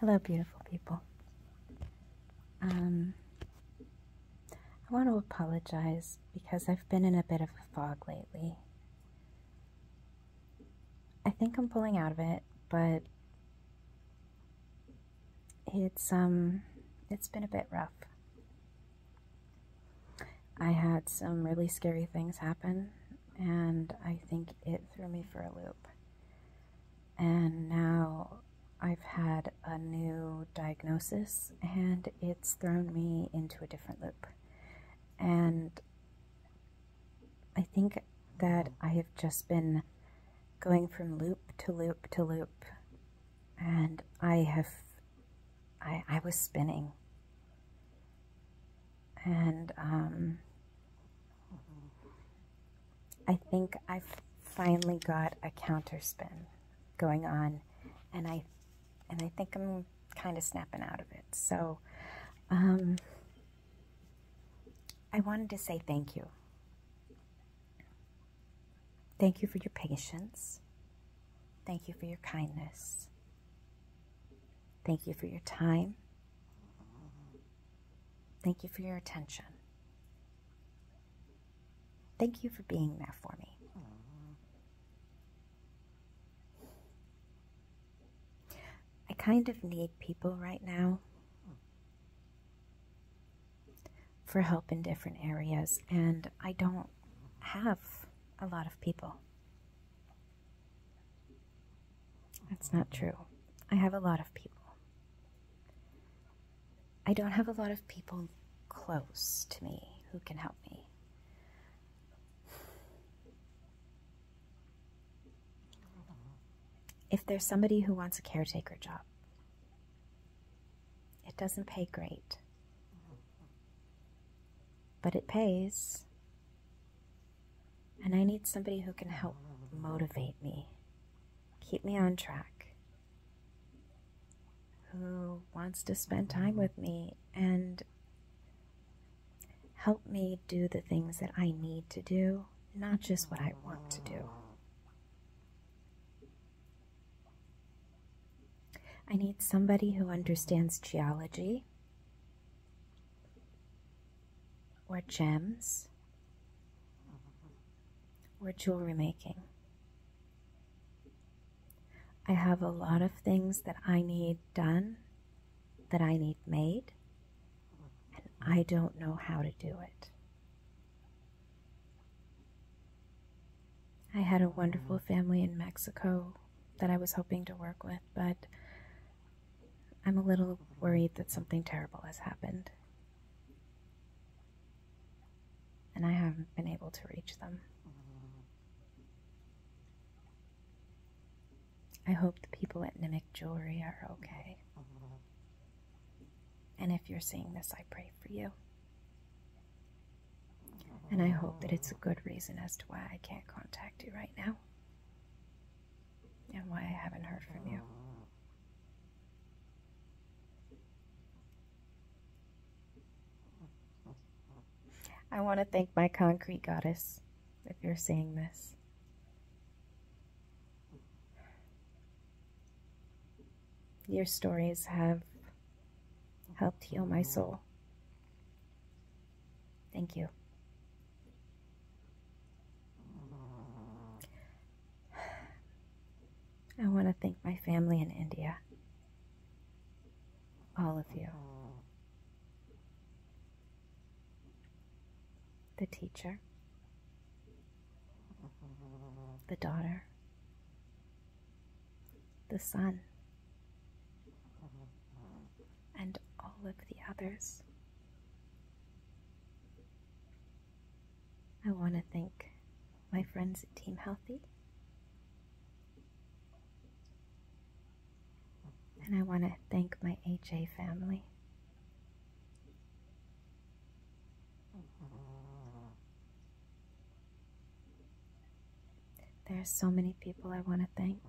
Hello, beautiful people. Um, I want to apologize because I've been in a bit of a fog lately. I think I'm pulling out of it, but it's um it's been a bit rough. I had some really scary things happen and I think it threw me for a loop. And now I've had new diagnosis and it's thrown me into a different loop. And I think that I have just been going from loop to loop to loop and I have I I was spinning. And um I think I've finally got a counter spin going on and I and I think I'm kind of snapping out of it. So um I wanted to say thank you. Thank you for your patience. Thank you for your kindness. Thank you for your time. Thank you for your attention. Thank you for being there for me. I kind of need people right now for help in different areas, and I don't have a lot of people. That's not true. I have a lot of people. I don't have a lot of people close to me who can help me. If there's somebody who wants a caretaker job, doesn't pay great, but it pays. And I need somebody who can help motivate me, keep me on track, who wants to spend time with me and help me do the things that I need to do, not just what I want to do. I need somebody who understands geology or gems or jewelry making. I have a lot of things that I need done, that I need made, and I don't know how to do it. I had a wonderful mm. family in Mexico that I was hoping to work with, but I'm a little worried that something terrible has happened. And I haven't been able to reach them. I hope the people at Nimic Jewelry are okay. And if you're seeing this, I pray for you. And I hope that it's a good reason as to why I can't contact you right now. And why I haven't heard from you. I want to thank my concrete goddess if you're seeing this. Your stories have helped heal my soul. Thank you. I want to thank my family in India. All of you. The teacher. The daughter. The son and all of the others. I want to thank my friends at Team Healthy. And I want to thank my HA family. There are so many people I want to thank.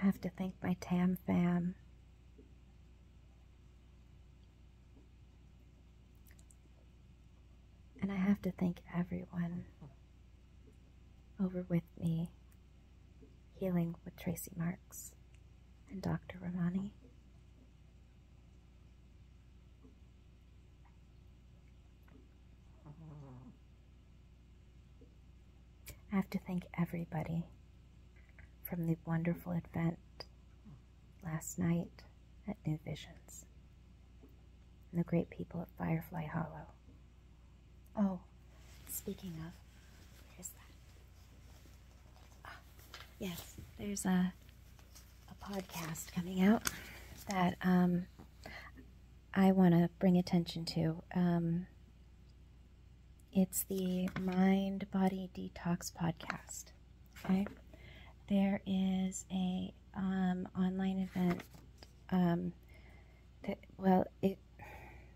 I have to thank my Tam fam. And I have to thank everyone over with me healing with Tracy Marks. and Dr. Ramani. I have to thank everybody from the wonderful event last night at New Visions and the great people at Firefly Hollow. Oh, speaking of, where's that? Ah, yes, there's a a podcast coming out that um, I want to bring attention to. Um, it's the Mind Body Detox podcast. Okay, there is a um, online event. Um, that well, it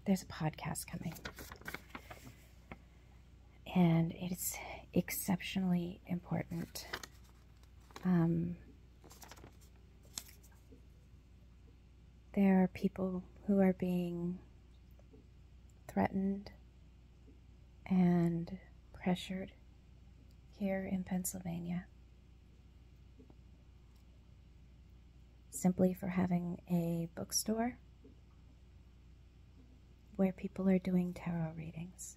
there's a podcast coming, and it's exceptionally important. Um, there are people who are being threatened and pressured here in Pennsylvania simply for having a bookstore where people are doing tarot readings.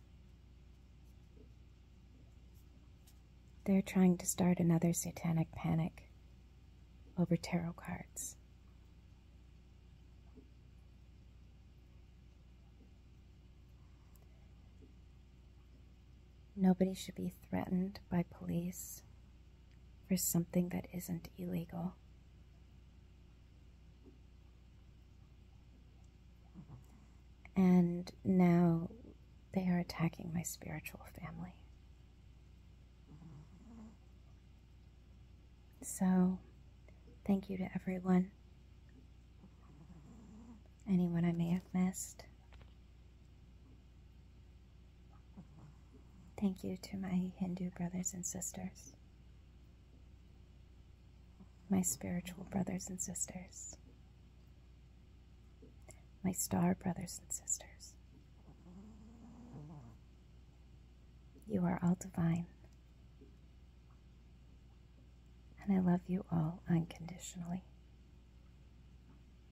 They're trying to start another satanic panic over tarot cards. Nobody should be threatened by police for something that isn't illegal. And now they are attacking my spiritual family. So, thank you to everyone. Anyone I may have missed. Thank you to my Hindu brothers and sisters, my spiritual brothers and sisters, my star brothers and sisters. You are all divine, and I love you all unconditionally.